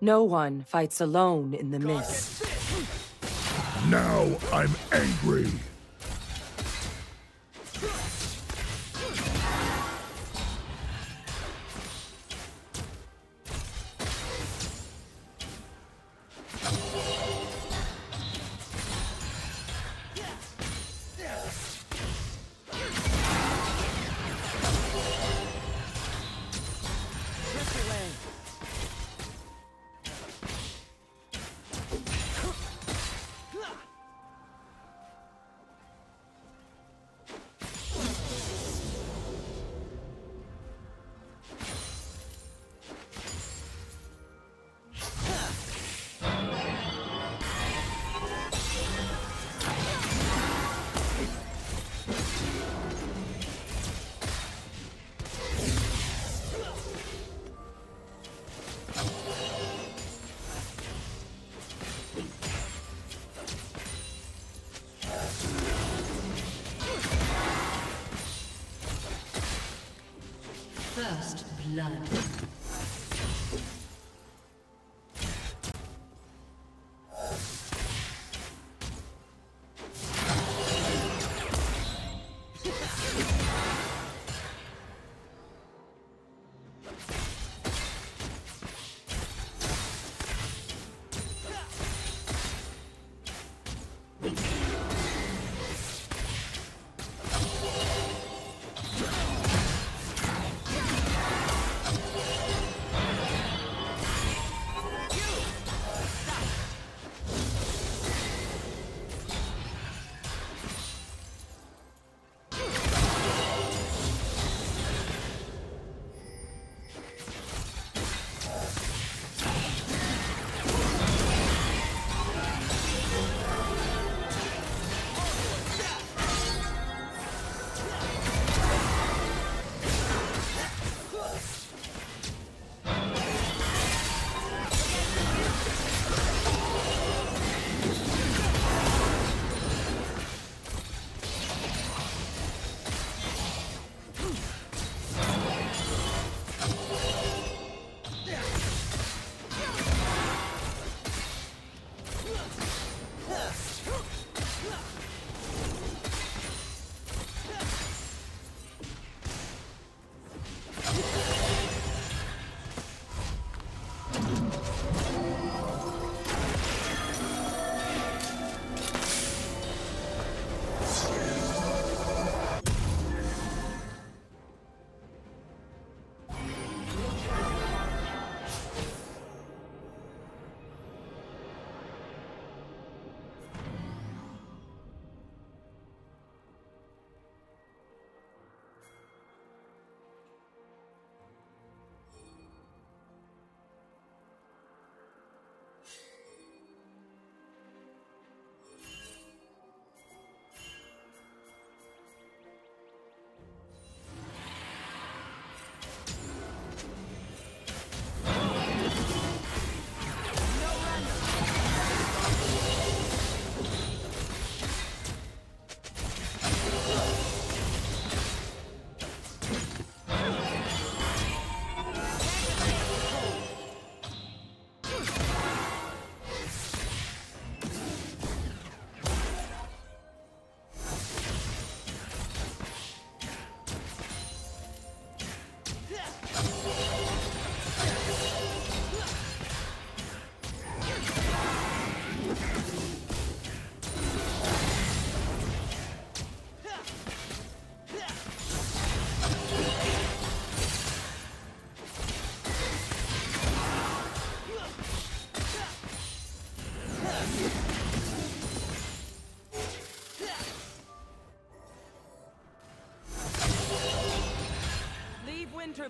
No one fights alone in the mist. Now I'm angry. Blood.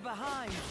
Behind.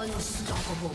我要洗澡，狗狗